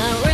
around